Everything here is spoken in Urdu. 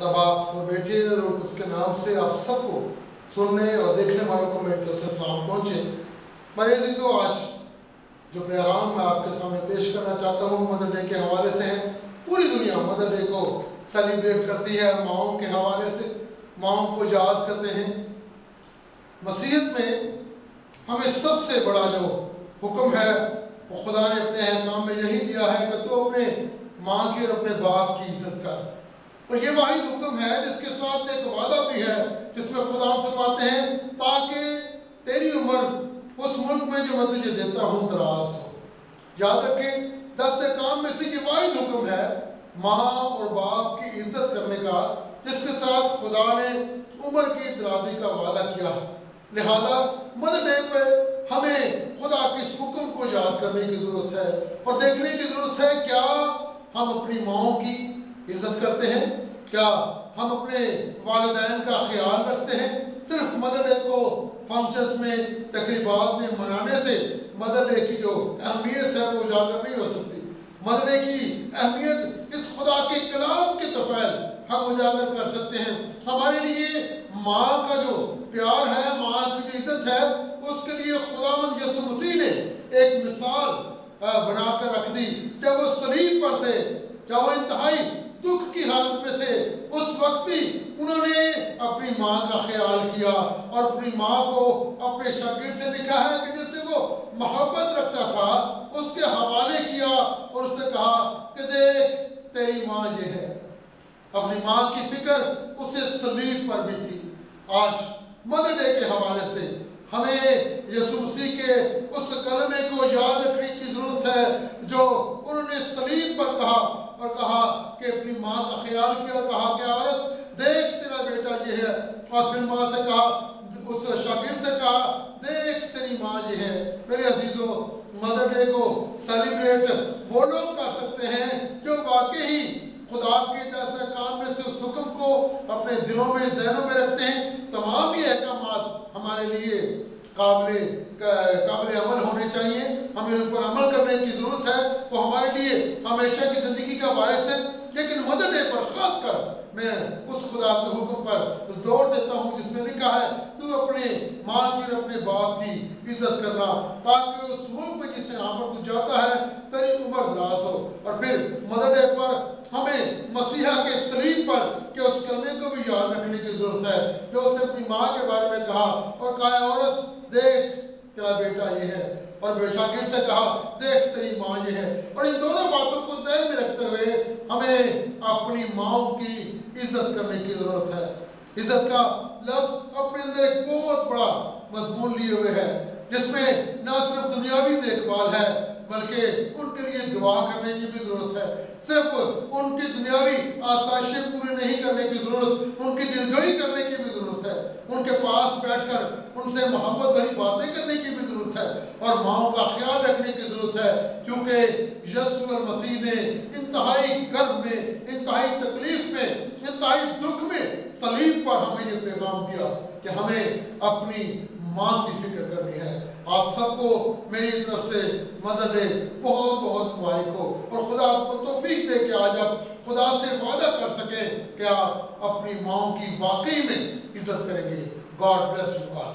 خدا باپ اور بیٹے اور اس کے نام سے آپ سب کو سننے اور دیکھنے والوں کو میری طرف سے سلام پہنچے۔ میرے عزیزو، آج جو پیغام میں آپ کے سامنے پیش کرنا چاہتا ہوں، مدر ڈے کے حوالے سے ہے۔ پوری دنیا مدر ڈے کو سیلیبریٹ کرتی ہے، ماؤں کے حوالے سے، ماؤں کو یاد کرتے ہیں۔ مسیحت میں ہمیں سب سے بڑا جو حکم ہے، وہ خدا نے اپنے احکام میں یہی دیا ہے کہ تو اپنے ماں کی اور اپنے باپ کی عزت کر۔ اور یہ واحد حکم ہے جس کے ساتھ ایک وعدہ بھی ہے، جس میں خدا سے پاتے ہیں، تاکہ تیری عمر اس ملک میں جو میں تجھے دیتا ہوں دراز ہو۔ یاد رکھیں، دست کام میں سے یہ واحد حکم ہے، ماں اور باپ کی عزت کرنے کا، جس کے ساتھ خدا نے عمر کی درازی کا وعدہ کیا۔ لہذا مدر ڈے پہ ہمیں خدا کے اس حکم کو یاد کرنے کی ضرورت ہے اور دیکھنے کی ضرورت ہے، کیا ہم اپنی ماؤں کی عزت کرتے ہیں، کیا ہم اپنے والدین کا خیال رکھتے ہیں؟ صرف مدر ڈے کو فنکشنز میں، تقریبات میں منانے سے مدر ڈے کی جو اہمیت ہے، وہ اجاگر نہیں ہو سکتی۔ مدر ڈے کی اہمیت اس خدا کے کلام کے تفیل ہم اجاگر کر سکتے ہیں۔ ہمارے لیے ماں کا جو پیار ہے، ماں کی جو عزت ہے، اس کے لیے خدا مند یسو مسیح نے ایک مثال بنا کر رکھ دی۔ جب وہ سلیب پر تھے، جب وہ انتہائی دکھ کی حالت میں تھے۔ اس وقت بھی انہوں نے اپنی ماں کا خیال کیا اور اپنی ماں کو اپنے شاگرد سے لکھا ہے کہ جس سے وہ محبت رکھتا تھا، اس کے حوالے کیا اور اس سے کہا کہ دیکھ، تیری ماں یہ ہے۔ اپنی ماں کی فکر اسے سلیب پر بھی تھی۔ آج مدر ڈے کے حوالے سے ہمیں یسو مسیح کے اس کلمے کو یاد رکھنے کی ضرورت ہے جو پر کہا اور کہا کہ اپنی ماں کا خیال کیا اور کہا کہ عورت، دیکھ تیرا بیٹا یہ ہے۔ اور پھر ماں سے کہا، اس شاگرد سے کہا، دیکھ تیری ماں یہ ہے۔ میرے عزیزو، مدر ڈے کو سیلیبریٹ وہ لوگ کر سکتے ہیں جو واقعی خدا کے جیسے کام میں سے اس حکم کو اپنے دلوں میں، ذہنوں میں رکھتے ہیں۔ تمام یہ احکامات ہمارے لیے قابل قابل عمل ہونے چاہیے۔ ہمیں ان پر عمل کرنے کی ضرورت ہے وہ ہمارے لیے ہمیشہ کی زندگی کا باعث ہے۔ لیکن مدر ڈے پر خاص کر میں اس خدا کے حکم پر زور دیتا ہوں، جس میں لکھا ہے، تو اپنے ماں کی اور اپنے باپ کی عزت کرنا، تاکہ اس ملک میں جس یہاں پر تو جاتا ہے تیری عمر دراز ہو۔ اور پھر مدر ڈے پر ہمیں مسیحا کے سلیب پر کہ اس کلمے کو بھی یاد رکھنے کی ضرورت ہے۔ جو اس نے اپنی ماں کے بارے میں کہا، اور کہا، عورت، دیکھ، تیرا بیٹا یہ ہے۔ اور بے شاگرد سے کہا، دیکھ تیری ماں یہ ہے. اور ان دونوں باتوں کو ذہن میں رکھتے ہوئے ہمیں اپنی ماں کی عزت کرنے کی ضرورت ہے۔ عزت کا لفظ اپنے اندر ایک بہت بڑا مضمون لیے ہوئے ہے، جس میں نہ صرف دنیاوی دیکھ بھال ہے، بلکہ ان کے لیے دعا کرنے کی بھی ضرورت ہے۔ صرف ان کی دنیاوی آسائشیں پوری نہیں کرنے کی ضرورت، ان کی دلجوئی کرنے کی بھی ضرورت ہے۔ ان کے پاس بیٹھ کر ان سے محبت بھری باتیں کرنے کی بھی ضرورت ہے اور ماؤں کا خیال رکھنے کی ضرورت ہے، کیونکہ یسو المسیح نے انتہائی کرب میں، انتہائی تکلیف میں، انتہائی دکھ میں سلیب پر ہمیں یہ پیغام دیا کہ ہمیں اپنی ماں کی فکر کرنی ہے۔ آپ سب کو میری طرف سے مدد دے۔ بہت بہت مبارک ہو۔ اور خدا آپ کو توفیق دے کہ آج آپ خدا سے وعدہ کر سکیں کہ آپ اپنی ماں کی واقعی میں عزت کریں گے۔ God bless you all